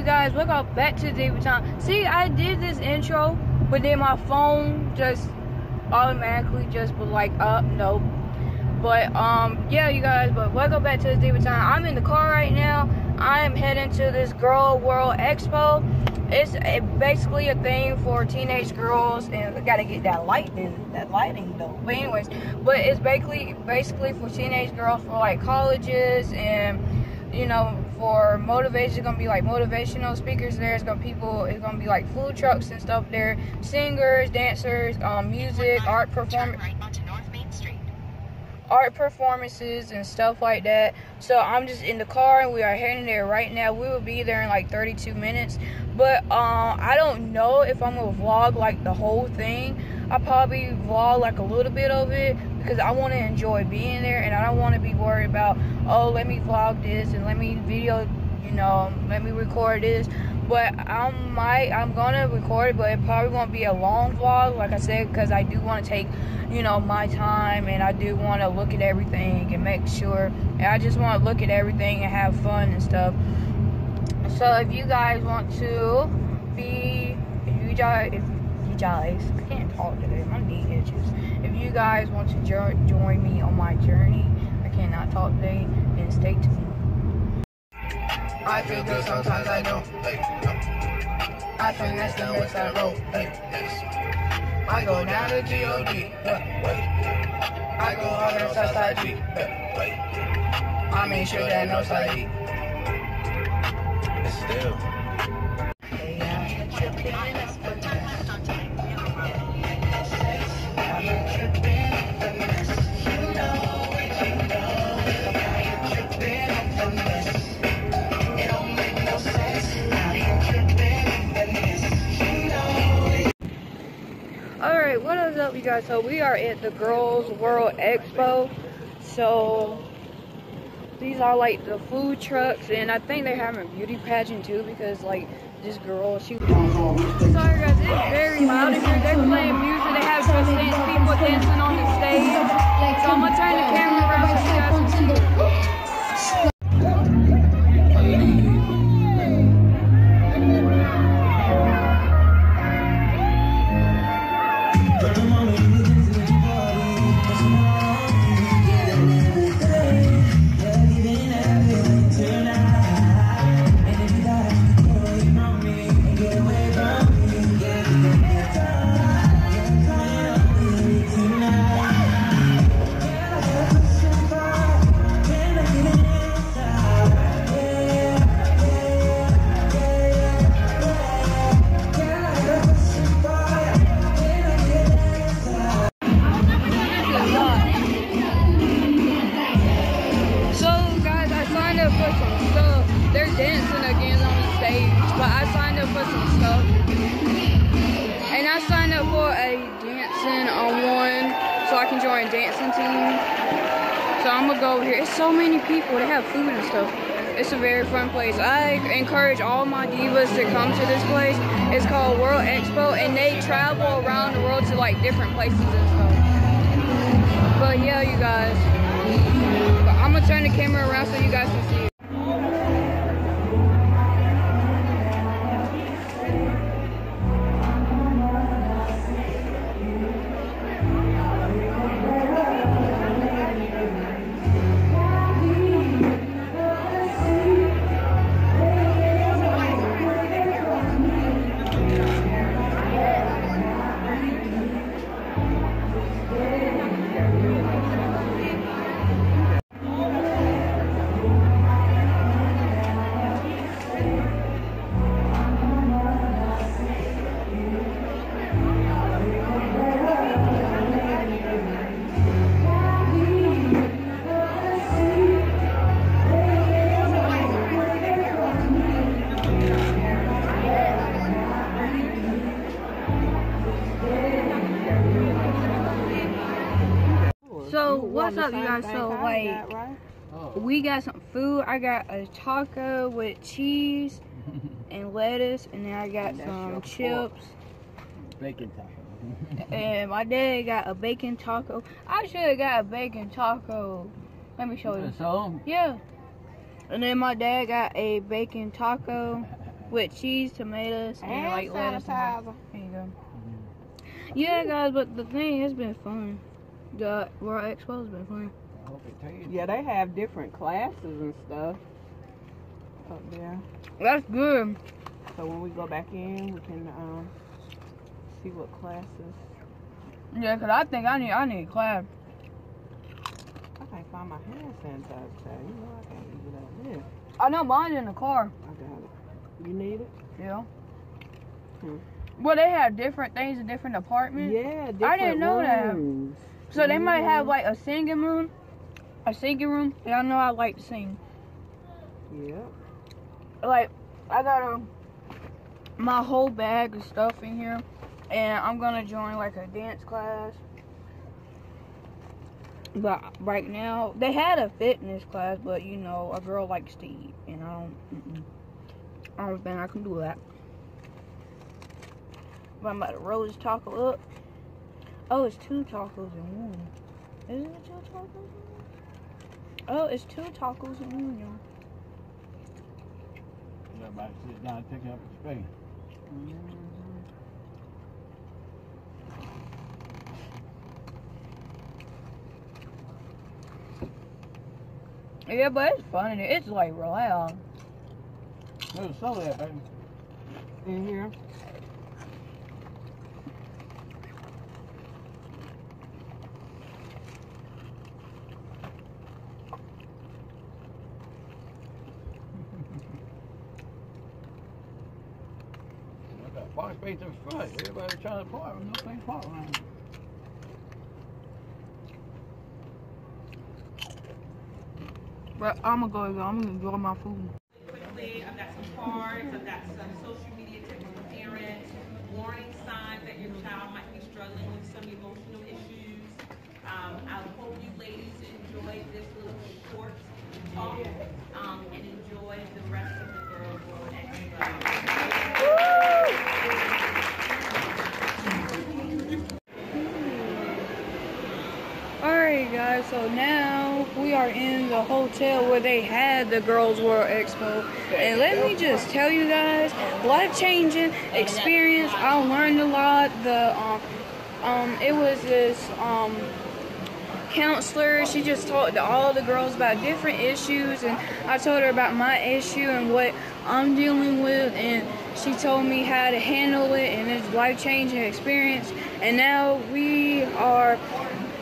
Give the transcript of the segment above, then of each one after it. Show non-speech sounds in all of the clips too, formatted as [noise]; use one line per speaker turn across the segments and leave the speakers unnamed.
you guys? Welcome back to David Time. See, I did this intro, but then my phone just automatically just was like, up, uh, nope. But um, yeah, you guys. But welcome back to the David Time. I'm in the car right now. I am heading to this Girl World Expo. It's a, basically a thing for teenage girls, and we gotta get that lighting, that lighting though. But anyways, but it's basically basically for teenage girls for like colleges and you know for motivation. It's gonna be like motivational speakers there. It's gonna people. It's gonna be like food trucks and stuff there. Singers, dancers, um, music, art performance art performances and stuff like that. So I'm just in the car and we are heading there right now. We will be there in like 32 minutes. But uh, I don't know if I'm gonna vlog like the whole thing. I'll probably vlog like a little bit of it because I want to enjoy being there and I don't want to be worried about oh let me vlog this and let me video you know let me record this. But I might I'm gonna record it but it probably won't be a long vlog like I said because I do want to take you know my time and I do want to look at everything and make sure and I just want to look at everything and have fun and stuff. So if you guys want to be if you guys if I can't talk today my knee itches if you guys want to jo join me on my journey I cannot talk today then stay tuned I feel good sometimes I know. I that's the most I roll. I go down to G-O-D. I go hard on Southside G. I make sure that no side It's still. Alright, what is up you guys? So we are at the Girls World Expo. So these are like the food trucks and I think they're having a beauty pageant too because like this girl she sorry guys it's very loud in here they're playing music they have just people dancing on the stage so I'm gonna turn the camera around so you guys dancing team. So I'm gonna go over here. It's so many people. They have food and stuff. It's a very fun place. I encourage all my divas to come to this place. It's called World Expo and they travel around the world to like different places and stuff. But yeah, you guys. But I'm gonna turn the camera around so you guys can see So what's up, you guys? So like, right? oh. we got some food. I got a taco with cheese [laughs] and lettuce, and then I got some chips.
Bacon taco. [laughs]
and my dad got a bacon taco. I should have got a bacon taco. Let me show you.
So?
Yeah. And then my dad got a bacon taco. [laughs] with cheese, tomatoes, and,
And
like lettuce. and-
sanitizer.
There you go. Mm-hmm. Yeah, guys, but the thing has been fun. The World Expo has been fun.
I hope it tastes.
Yeah, they have different classes and stuff up there.
That's good.
So when we go back in, we can um, see what classes.
Yeah, cause I think I need I need class.
I can't find my hand sanitizer. You know I can't leave it out there.
I know mine's in the car.
I got it. You need it?
Yeah.
Hmm.
Well, they have different things in different apartments.
Yeah, different
I didn't know that. So they might have like a singing room, a singing room. And I know I like to sing.
Yeah.
Like I got a my whole bag of stuff in here, and I'm gonna join like a dance class. But right now they had a fitness class, but you know a girl likes to eat, and I don't. I don't think I can do that. But I'm about to roll this taco up. Oh, it's two tacos in one. Isn't it two tacos in one? Oh, it's two tacos in one, y'all.
Everybody sit down and pick up the space. Mm-hmm.
Yeah, but it's fun. in there. It's like real loud.
There's some of that, baby.
In here.
I got park space in front. Everybody trying to park. No place to park around. here.
But I'm gonna go. I'm gonna enjoy my food.
quickly. I've got some cards, I've got some social media tips for parents, warning signs that your child might be struggling with some emotional issues. Um, I hope you ladies enjoy this little short talk, um, and enjoy the rest of the Girls World Expo.
Alright, guys. So now we are in the hotel where they had the Girls World Expo, and let me just tell you guys, life changing experience. I learned a lot. The um, um, it was this um counselor. She just talked to all the girls about different issues, and I told her about my issue and what I'm dealing with, and she told me how to handle it, and it's life changing experience. And now we are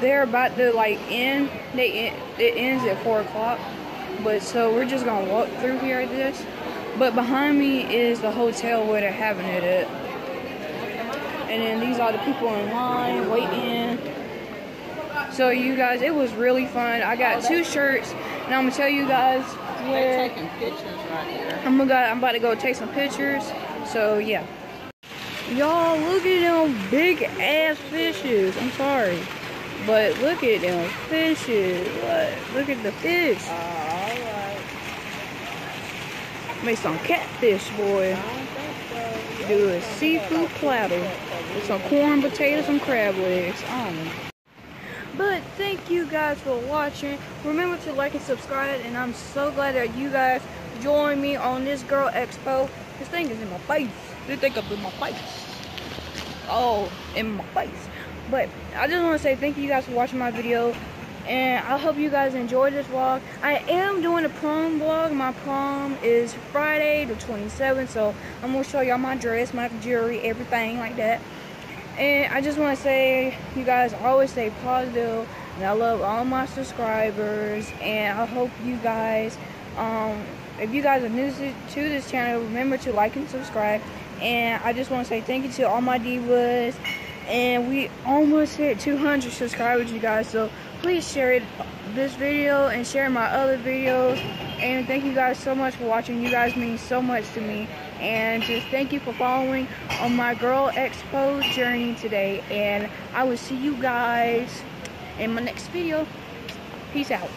they're about to like end. They en- it ends at four o'clock, but so we're just gonna walk through here at this. But behind me is the hotel where they're having it at. And then these are the people in line waiting. So you guys, it was really fun. I got two shirts, and I'm gonna tell you guys where
taking pictures right here.
I'm gonna I'm about to go take some pictures. So yeah. Y'all look at them big ass fishes. I'm sorry. But look at them fishes. What? Look at the fish.
Alright.
Make some catfish, boy.
So.
Do a seafood platter with some corn, potatoes, and crab legs. Don't. But thank you guys for watching. Remember to like and subscribe, and I'm so glad that you guys joined me on this Girl Expo. This thing is in my face. This thing up in my face. Oh, in my face. But I just want to say thank you guys for watching my video. And I hope you guys enjoyed this vlog. I am doing a prom vlog. My prom is Friday the 27th. So I'm going to show y'all my dress, my jewelry, everything like that. And I just want to say, you guys always stay positive, and I love all my subscribers. And I hope you guys, um, if you guys are new to this channel, remember to like and subscribe. And I just want to say thank you to all my divas. And we almost hit 200 subscribers, you guys. So please share it, this video and share my other videos. And thank you guys so much for watching. You guys mean so much to me. And just thank you for following on my Girl Expo journey today. And I will see you guys in my next video. Peace out.